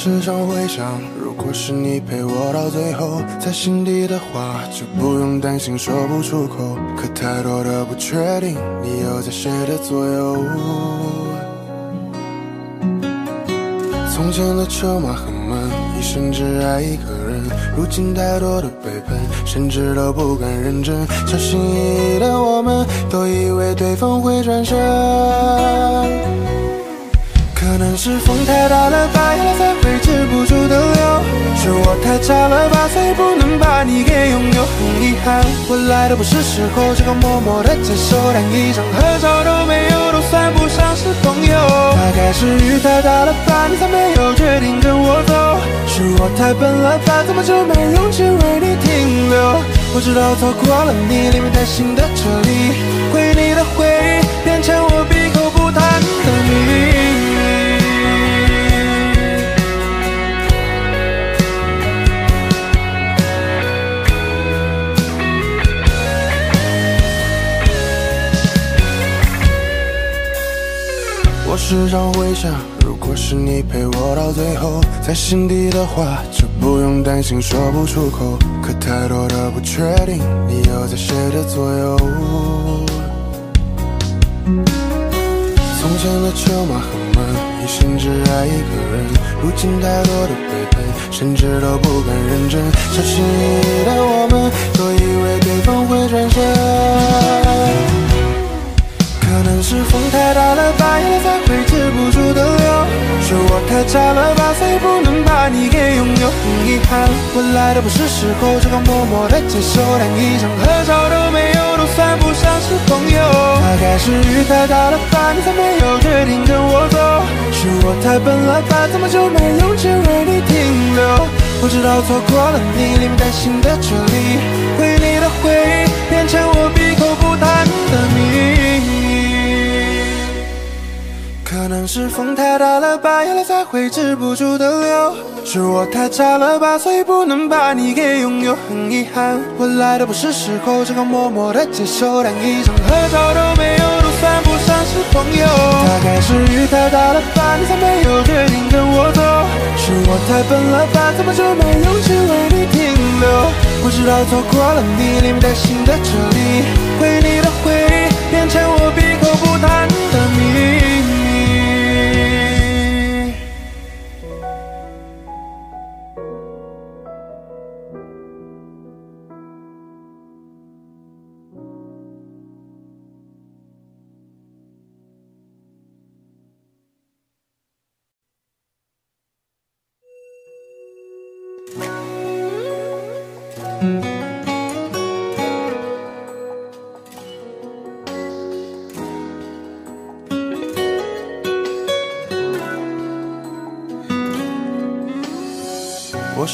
时常会想，如果是你陪我到最后，在心底的话就不用担心说不出口。可太多的不确定，你又在谁的左右？从前的车马很慢，一生只爱一个人。如今太多的背叛，甚至都不敢认真。小心翼翼的我们，都以为对方会转身。可能是风太大了，把眼泪才会止不住的流。是我太差了吧，所以不能把你给拥有。很遗憾，我来的不是时候，只好默默的接受，连一张合照都没有，都算不上是朋友。大概是雨太大了吧，你才没有决定跟我走。是我太笨了吧，怎么就没勇气为你停留？我知道错过了你，连带心的这里，回你的回忆变成我闭口不谈时常会想，如果是你陪我到最后，在心底的话就不用担心说不出口。可太多的不确定，你又在谁的左右？从前的车马很慢，一生只爱一个人。如今太多的背叛，甚至都不敢认真。小心翼翼的差了吧，所以不能把你给拥有。很遗憾，我来的不是时候，只好默默的接受，连一张合照都没有，都算不上是朋友。大概是雨太大了吧，你才没有决定跟我走。是我太笨了吧，怎么就没勇气为你停留？我知道错过了你，连担心的这里，回你的回忆变成我闭口不谈的可能是风太大了吧，眼泪才会止不住的流。是我太差了吧，所以不能把你给拥有。很遗憾，我来的不是时候，只好默默的接受，连一张合照都没有，都算不上是朋友。大概是雨太大了吧，你才没有决定跟我走。是我太笨了吧，怎么就没勇气为你停留？我知道错过了你，连带心的这里，回你的回忆变成我闭口不谈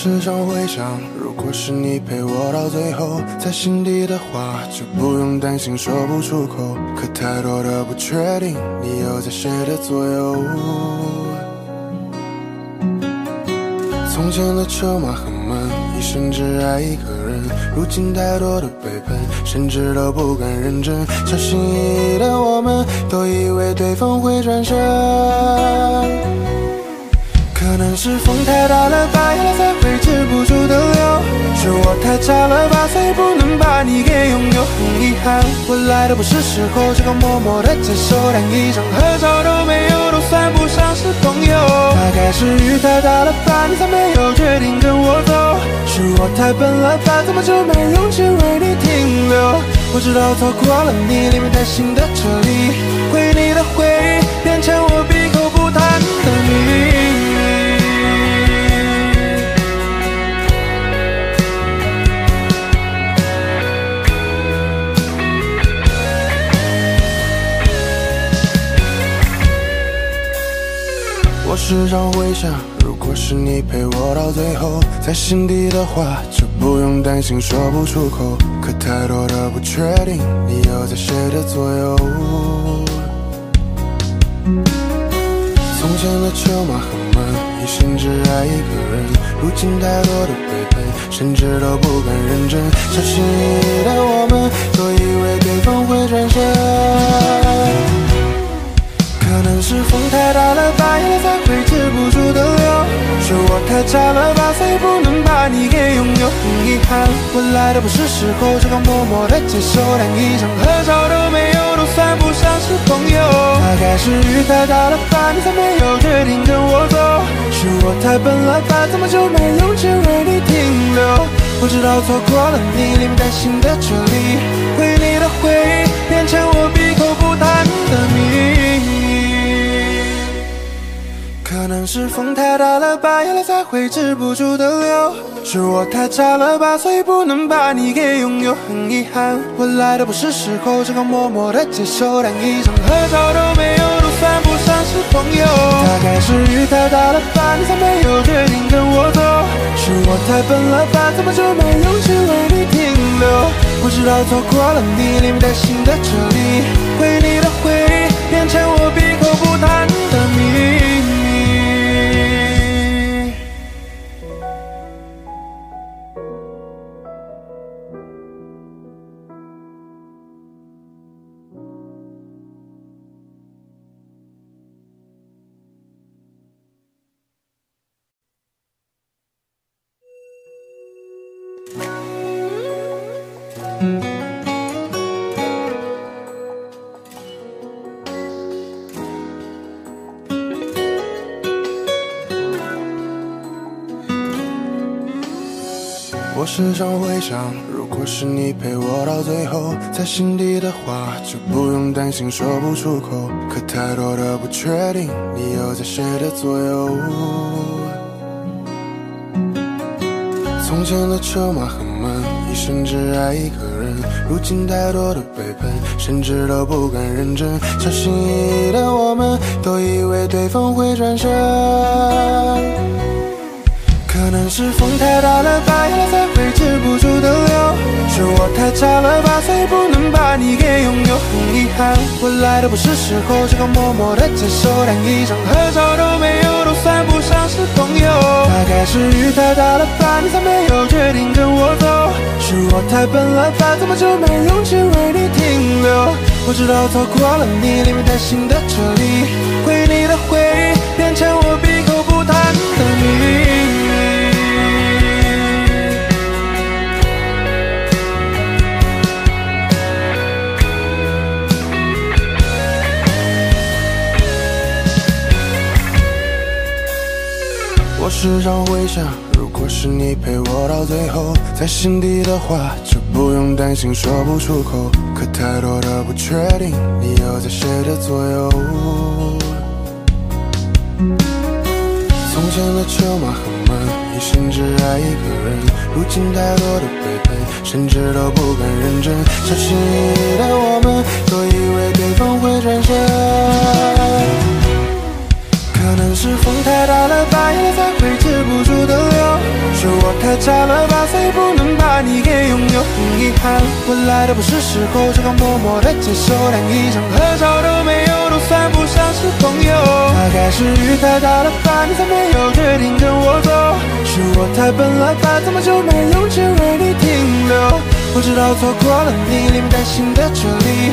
时常会想，如果是你陪我到最后，在心底的话就不用担心说不出口。可太多的不确定，你又在谁的左右？从前的车马很慢，一生只爱一个人。如今太多的背叛，甚至都不敢认真。小心翼翼的我们，都以为对方会转身。可能是风太大了，把眼泪才会止不住的流。是我太差了吧，所以不能把你给拥有。很遗憾，我来的不是时候，只好默默的接受，连一张合照都没有，都算不上是朋友。大概是雨太大了吧，你才没有决定跟我走。是我太笨了吧，怎么就没勇气为你停留？我知道错过了你，连带心的这里，回你的回忆变成我闭口不谈的秘密我时常会想，如果是你陪我到最后，在心底的话就不用担心说不出口。可太多的不确定，你又在谁的左右？从前的车马很慢，一生只爱一个人。如今太多的背叛，甚至都不敢认真。小心翼翼的我们，都以为对方会转身。可能是风太大了，把眼泪才会止不住的流。是我太差了吧，所以不能把你给拥有，很遗憾。我来的不是时候，只好默默的接受，连一张合照都没有，都算不上是朋友。大概是雨太大了吧，你才没有决定跟我走。是我太笨了吧，怎么就没勇气为你停留？不知道错过了你，连带心的这里，回你的回忆变成我闭口不谈的秘可能是风太大了吧，眼泪才会止不住的流。是我太差了吧，所以不能把你给拥有，很遗憾。我来的不是时候，只好默默的接受，连一张合照都没有，都算不上是朋友。大概是雨太大了吧，你才没有决定跟我走。是我太笨了吧，怎么就没勇气为你停留？不知道错过了你，连带心的这里，回你的回忆变成我闭口不谈我时常会想，如果是你陪我到最后，在心底的话就不用担心说不出口。可太多的不确定，你又在谁的左右？从前的车马很慢，一生只爱一个人。如今太多的背叛，甚至都不敢认真。小心翼翼的我们，都以为对方会转身。是风太大了吧，眼泪才会止不住的流。是我太差了吧，所以不能把你给拥有，很遗憾。我来的不是时候，只好默默的接受，连一张合照都没有，都算不上是朋友。大概是雨太大了吧，你才没有决定跟我走。是我太笨了吧，怎么就没勇气为你停留？不知道错过了你，连带心的这里，回你的回时常会想，如果是你陪我到最后，在心底的话就不用担心说不出口。可太多的不确定，你又在谁的左右？从前的车马很慢，一生只爱一个人。如今太多的背叛，甚至都不敢认真。小心翼翼的我们我太差了吧，所以不能把你给拥有，很遗憾。我来的不是时候，只好默默的接受，连一张合照都没有，都算不上是朋友。大概是雨太大了吧，你才没有决定跟我走。是我太笨了吧，怎么就没勇气为你停留？不知道错过了你，连带心的这里，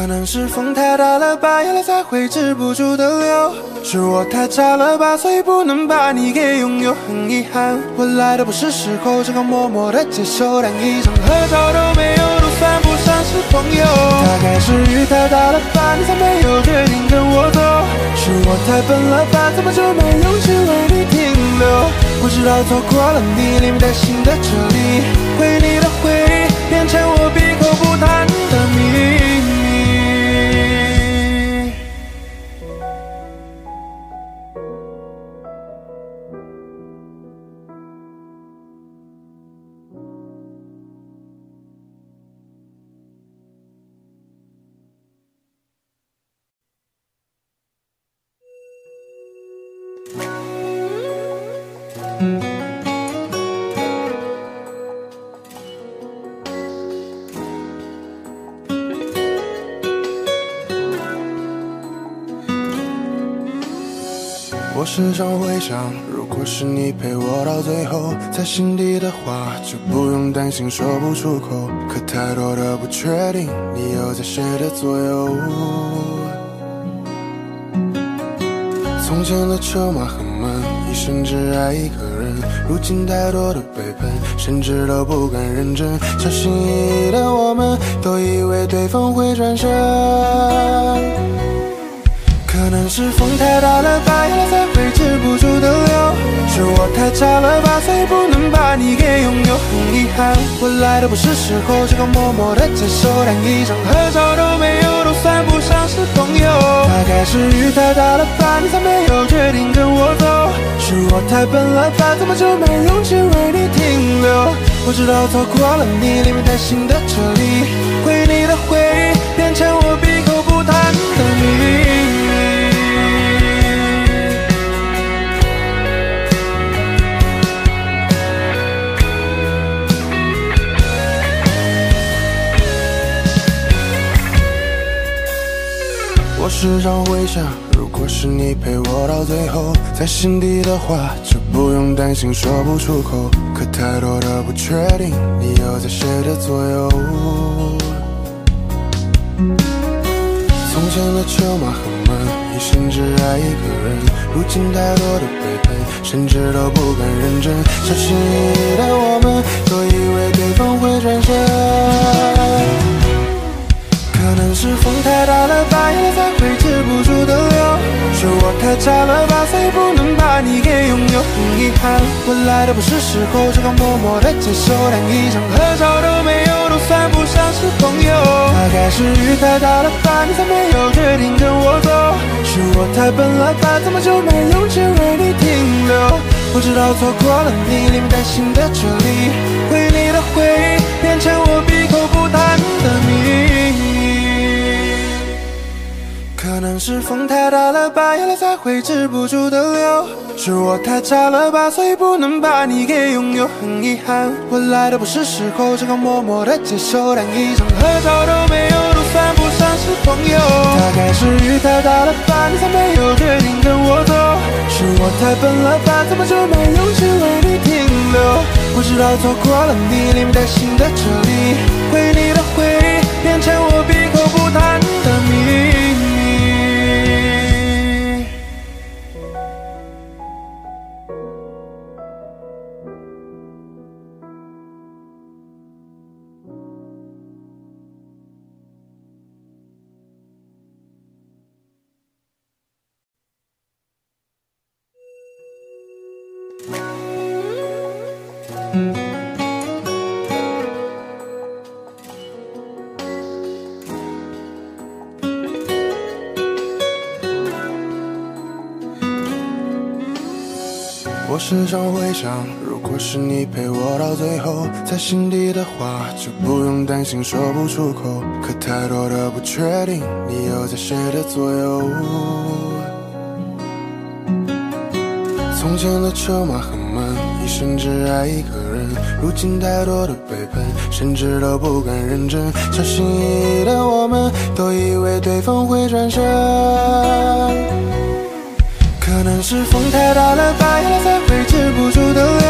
可能是风太大了吧，眼泪才会止不住的流。是我太差了吧，所以不能把你给拥有，很遗憾。我来的不是时候，只好默默的接受，连一张合照都没有，都算不上是朋友。大概是雨太大了吧，你才没有决定跟我走。是我太笨了吧，怎么就没勇气为你停留？不知道错过了你，连带心的这里，回你的回忆变成我闭口不谈的秘。常会想，如果是你陪我到最后，在心底的话就不用担心说不出口。可太多的不确定，你又在谁的左右？从前的车马很慢，一生只爱一个人。如今太多的背叛，甚至都不敢认真。小心翼翼的我们，都以为对方会转身。可能是风太大了，把眼泪才会止不住的流。是我太差了吧，所以不能把你给拥有。很遗憾，我来的不是时候，只好默默的接受，连一张合照都没有，都算不上是朋友。大概是雨太大了吧，你才没有决定跟我走。是我太笨了吧，怎么就没勇气为你停留？我知道错过了你，连带心的这里，回你的回忆变成我闭口不谈的秘密时常会想，如果是你陪我到最后，在心底的话就不用担心说不出口。可太多的不确定，你又在谁的左右？从前的车马很慢，一生只爱一个人。如今太多的背叛，甚至都不敢认真。小心翼翼的我们，都以为对方会转身。可能是风太大了，把眼泪才会止不住的流。是我太差了吧，所以不能把你给拥有。很遗憾，我来的不是时候，只好默默的接受，连一张合照都没有，都算不上是朋友。大概是雨太大了吧，你才没有决定跟我走。是我太笨了吧，怎么就没勇气为你停留？我知道错过了你，连担心的这里，回你的回忆变成我闭口不谈的秘可能是风太大了，把眼泪才会止不住的流。是我太差了吧，所以不能把你给拥有。很遗憾，我来的不是时候，只好默默的接受，连一张合照都没有，都算不上是朋友。大概是雨太大了吧，你才没有决定跟我走。是我太笨了吧，怎么就没勇气为你停留？我知道错过了你，连带心的这里，回你的回忆变成我闭口不谈时常会想，如果是你陪我到最后，在心底的话就不用担心说不出口。可太多的不确定，你又在谁的左右？从前的车马很慢，一生只爱一个人。如今太多的背叛，甚至都不敢认真。小心翼翼的我们，都以为对方会转身。可能是风太大了，把眼泪才会止不住的流。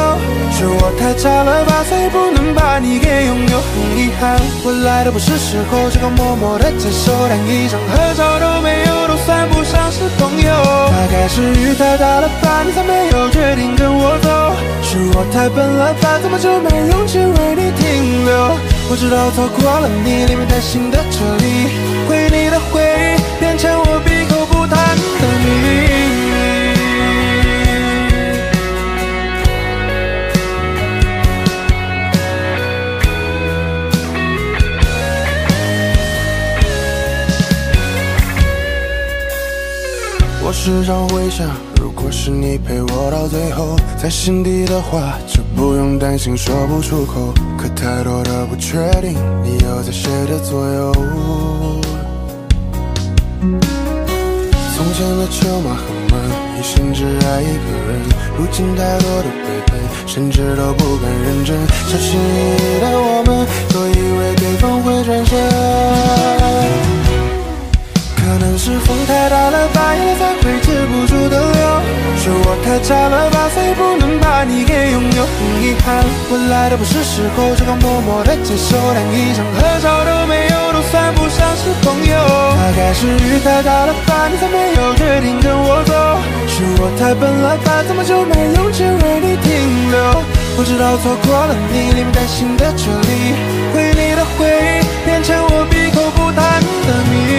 是我太差了吧，所以不能把你给拥有。很遗憾，我来的不是时候，只好默默的接受，连一张合照都没有，都算不上是朋友。大概是雨太大了吧，你才没有决定跟我走。是我太笨了吧，怎么就没勇气为你停留？我知道错过了你，连带心的这里，回你的回忆变成我闭口不谈的秘密我时常会想，如果是你陪我到最后，在心底的话就不用担心说不出口。可太多的不确定，你又在谁的左右？从前的车马很慢，一生只爱一个人。如今太多的背叛，甚至都不敢认真。小心翼翼的我们，你给拥有，很遗憾。我来的不是时候，只好默默的接受，连一张合照都没有，都算不上是朋友。大概是雨太大了吧，你才没有决定跟我走。是我太笨了吧，怎么就没勇气为你停留？不知道错过了你，连带心的这里，回你的回忆变成我闭口不谈的秘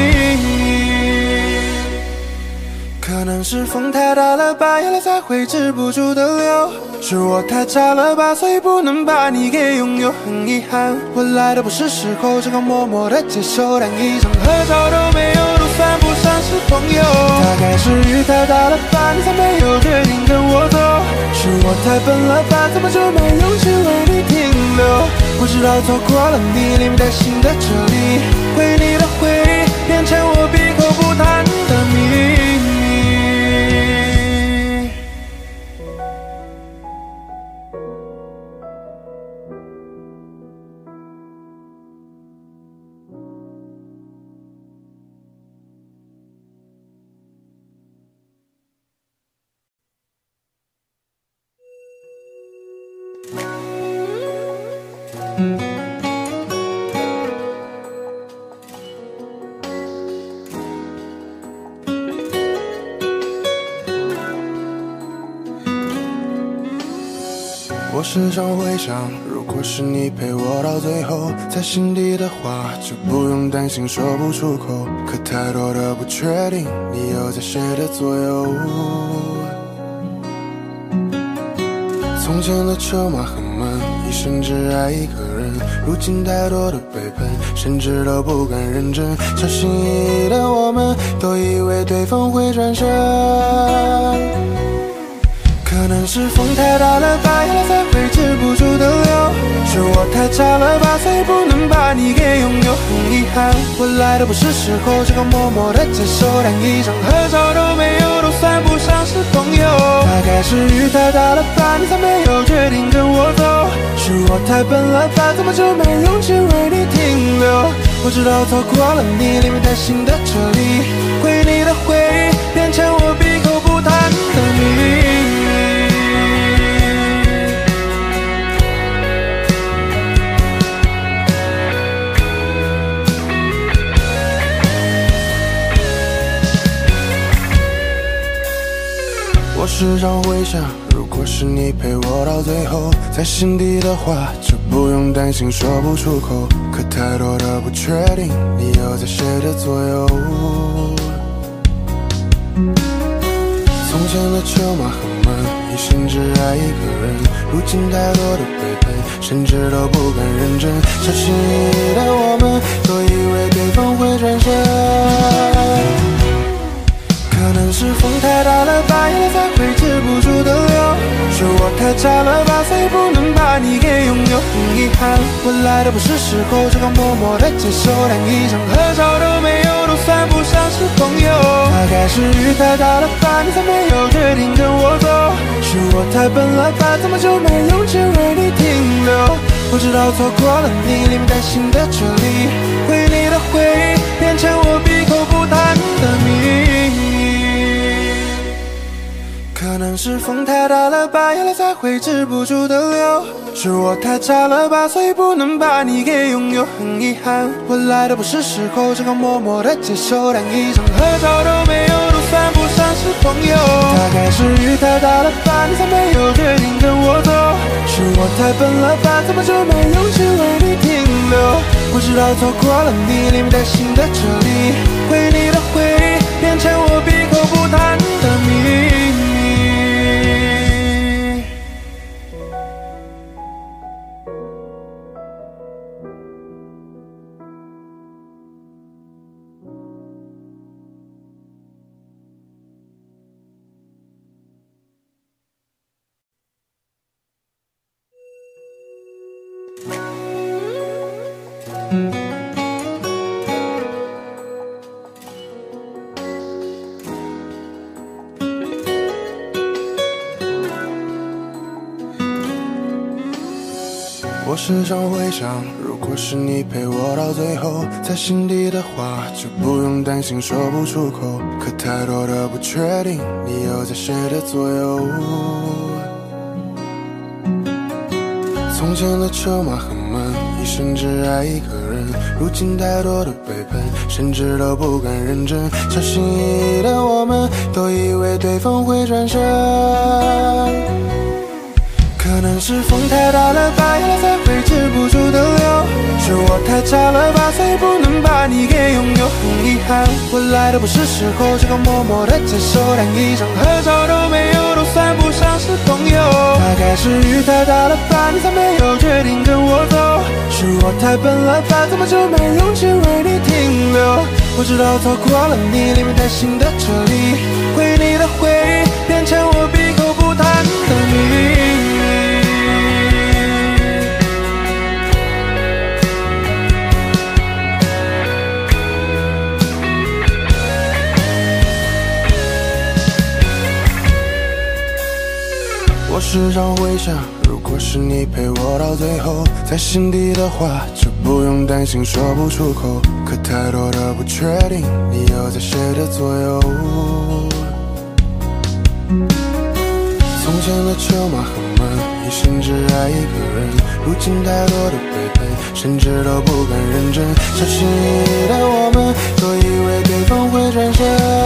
可能是风太大了吧，眼泪才会止不住的流。是我太差了吧，所以不能把你给拥有，很遗憾。我来的不是时候，只好默默的接受，连一张合照都没有，都算不上是朋友。大概是雨太大了吧，你才没有决定跟我走。是我太笨了吧，怎么就没勇气为你停留？不知道错过了你，连带心的这里，回你的回忆变成我闭口不谈常会想，如果是你陪我到最后，在心底的话就不用担心说不出口。可太多的不确定，你又在谁的左右？从前的车马很慢，一生只爱一个人。如今太多的背叛，甚至都不敢认真。小心翼翼的我们，都以为对方会转身。可能是风太大了吧，眼泪才会止不住的流。是我太差了吧，所以不能把你给拥有，很遗憾。我来的不是时候，只好默默的接受，连一张合照都没有，都算不上是朋友。大概是雨太大了吧，你才没有决定跟我走。是我太笨了吧，怎么就没勇气为你停留？不知道错过了你，连带心的这里，回你的时常会想，如果是你陪我到最后，在心底的话就不用担心说不出口。可太多的不确定，你又在谁的左右？从前的车马很慢，一生只爱一个人。如今太多的背叛，甚至都不敢认真。小心翼翼的我们，都以为对方会转身。可能是风太大了吧，眼泪才会止不住的流。是我太差了吧，所以不能把你给拥有，很遗憾。我来的不是时候，只好默默的接受，连一张合照都没有，都算不上是朋友。大概是雨太大了吧，你才没有决定跟我走。是我太笨了吧，怎么就没勇气为你停留？不知道错过了你，连带心的这里，回你的回忆可能是风太大了吧，眼泪才会止不住的流。是我太差了吧，所以不能把你给拥有，很遗憾。我来的不是时候，只好默默的接受，连一张合照都没有，都算不上是朋友。大概是雨太大了吧，你才没有决定跟我走。是我太笨了吧，怎么就没勇气为你停留？不知道错过了你，连带心的这里，回你的回忆变成我闭口不谈的时常会想，如果是你陪我到最后，在心底的话就不用担心说不出口。可太多的不确定，你又在谁的左右？从前的车马很慢，一生只爱一个人。如今太多的背叛，甚至都不敢认真。小心翼翼的我们，都以为对方会转身。可能是风太大了，把眼泪才会止不住的流。是我太差了吧，所以不能把你给拥有。很遗憾，我来的不是时候，只好默默的接受，连一张合照都没有，都算不上是朋友。大概是雨太大了吧，你才没有决定跟我走。是我太笨了吧，怎么就没勇气为你停留？我知道错过了你，连带心的这里，回你的回忆变成我闭口不谈时常会想，如果是你陪我到最后，在心底的话就不用担心说不出口。可太多的不确定，你又在谁的左右？从前的车马很慢，一生只爱一个人。如今太多的背叛，甚至都不敢认真。小心翼翼的我们，都以为对方会转身。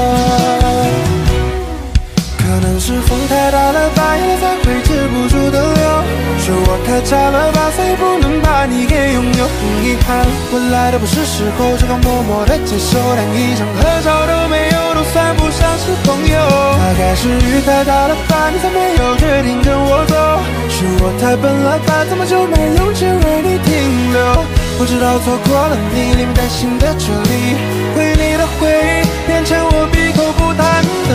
太差了吧，所以不能把你给拥有。很遗憾，我来的不是时候，只好默默的接受，连一张合照都没有，都算不上是朋友。大概是雨太大了吧，你才没有决定跟我走。是我太笨了吧，怎么就没勇气为你停留？我知道错过了你，连担心的这里，回你的回忆变成我闭口不谈的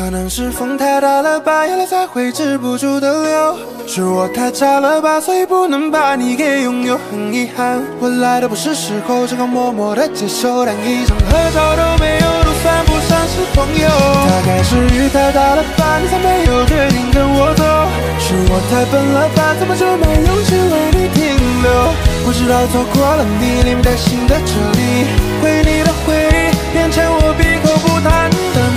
可能是风太大了，把眼泪才会止不住的流。是我太差了吧，所以不能把你给拥有。很遗憾，我来的不是时候，只好默默的接受，连一张合照都没有，都算不上是朋友。大概是雨太大了吧，你才没有决定跟我走。是我太笨了吧，怎么就没勇气为你停留？我知道错过了你，连带心的这里，回你的回忆变成我闭口不谈的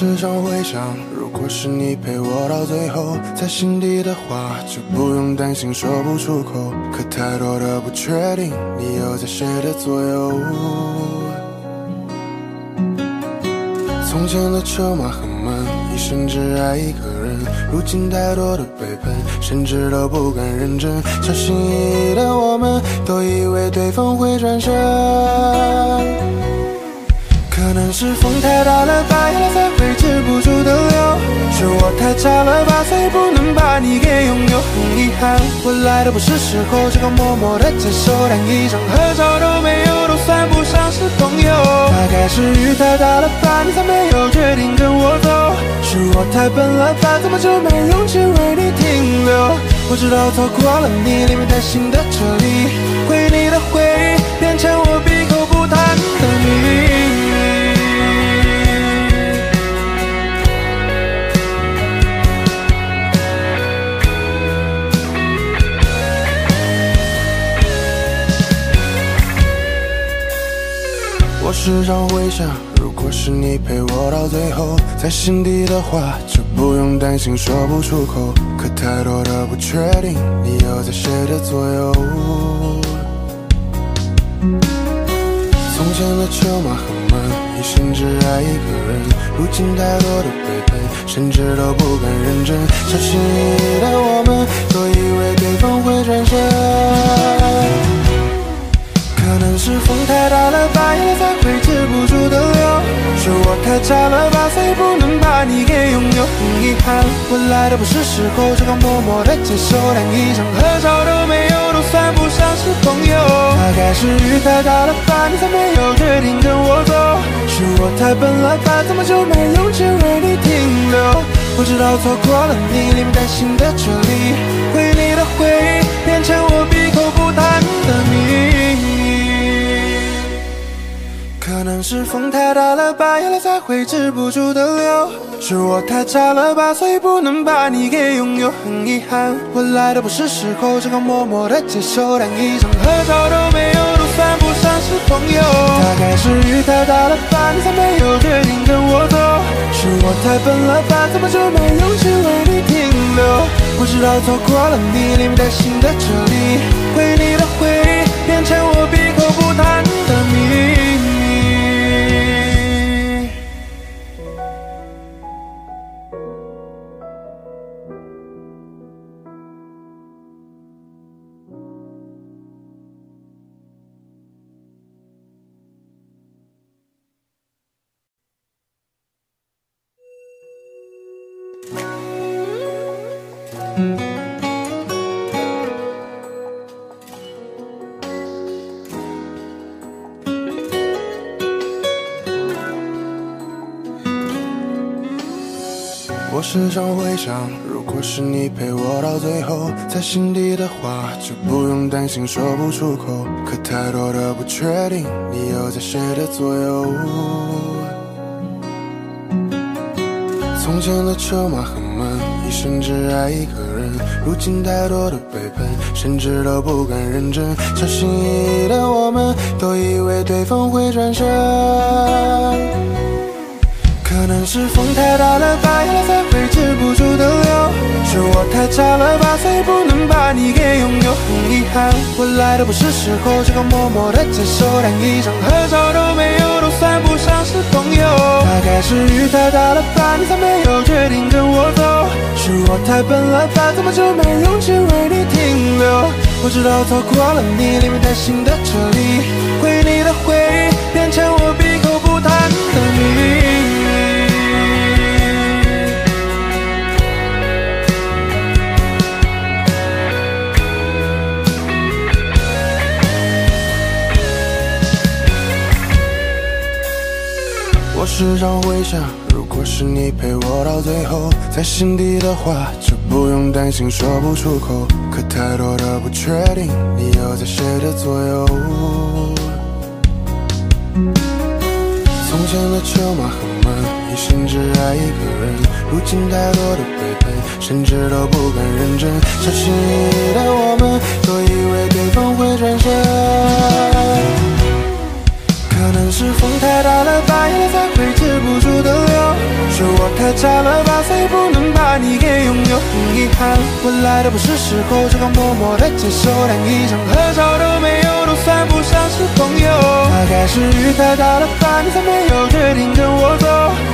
时常会想，如果是你陪我到最后，在心底的话就不用担心说不出口。可太多的不确定，你又在谁的左右？从前的车马很慢，一生只爱一个人。如今太多的背叛，甚至都不敢认真。小心翼翼的我们，都以为对方会转身。可能是风太大了，把眼泪才会止不住的流。是我太差了吧，所以不能把你给拥有。很遗憾，我来的不是时候，只好默默的接受，连一张合照都没有，都算不上是朋友。大概是雨太大了吧，你才没有决定跟我走。是我太笨了吧，怎么就没勇气为你停留？我知道错过了你，连担心的这里，我时常会想，如果是你陪我到最后，在心底的话就不用担心说不出口。可太多的不确定，你又在谁的左右？从前的车马很慢，一生只爱一个人。如今太多的背叛，甚至都不敢认真。小心翼翼的我们，都以为对方会转身。是风太大了，把眼泪才会止不住的流。是我太差了吧，所以不能把你给拥有，很遗憾。我来的不是时候，只好默默的接受，连一张合照都没有，都算不上是朋友。大概是雨太大了吧，你才没有决定跟我走。是我太笨了吧，怎么就没勇气为你停留？不知道错过了你，连带心的距离，回你的回忆变成我闭口不谈的秘可能是风太大了吧，眼泪才会止不住的流。是我太差了吧，所以不能把你给拥有，很遗憾。我来的不是时候，只好默默的接受，连一张合照都没有，都算不上是朋友。大概是雨太大了吧，你才没有决定跟我走。是我太笨了吧，怎么就没勇气为你停留？不知道错过了你，连带心的这里，回你的回忆变成我闭口不谈我时常会想，如果是你陪我到最后，在心底的话就不用担心说不出口。可太多的不确定，你又在谁的左右？从前的车马很慢，一生只爱一个人。如今太多的背叛，甚至都不敢认真。小心翼翼的我们，都以为对方会转身。可能是风太大了吧，眼泪才会止不住的流。是我太差了吧，所以不能把你给拥有，很遗憾。我来的不是时候，只好默默的接受，连一张合照都没有，都算不上是朋友。大概是雨太大了吧，你才没有决定跟我走。是我太笨了吧，怎么就没勇气为你停留？不知道错过了你，连带心的这里，回你的回忆变成我闭口不谈的秘密时常会想，如果是你陪我到最后，在心底的话就不用担心说不出口。可太多的不确定，你又在谁的左右？从前的车马很慢，一生只爱一个人。如今太多的背叛，甚至都不敢认真。小心翼翼的我们，都以我太差了吧，所以不能把你给拥有，很遗憾。我来的不是时候，只好默默的接受，连一张合照都没有，都算不上是朋友。大概是雨太大了吧，你才没有决定跟我走。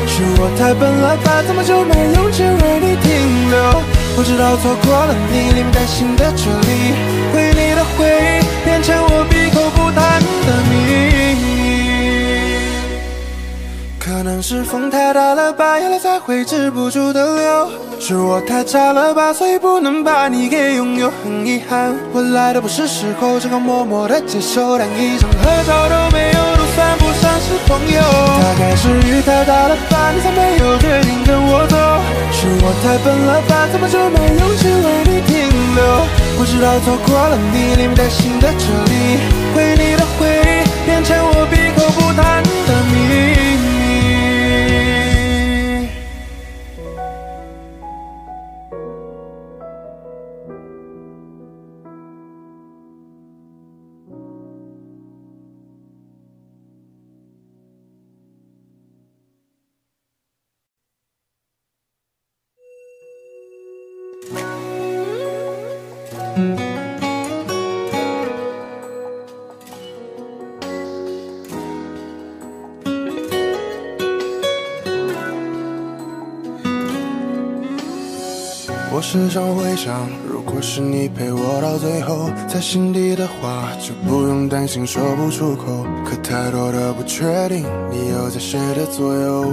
是我太笨了吧，怎么就没勇气为你停留？不知道错过了你，连带心的这里，回你的回忆变成我闭口不谈的秘密可能是风太大了吧，眼泪才会止不住的流。是我太差了吧，所以不能把你给拥有，很遗憾。我来的不是时候，只好默默的接受，连一张合照都没有，都算不上是朋友。大概是雨太大了吧，你才没有决定跟我走。是我太笨了吧，怎么就没勇气为你停留？不知道错过了你，连带心的这里，回你的回忆变成我闭口不谈的常会想，如果是你陪我到最后，在心底的话就不用担心说不出口。可太多的不确定，你又在谁的左右？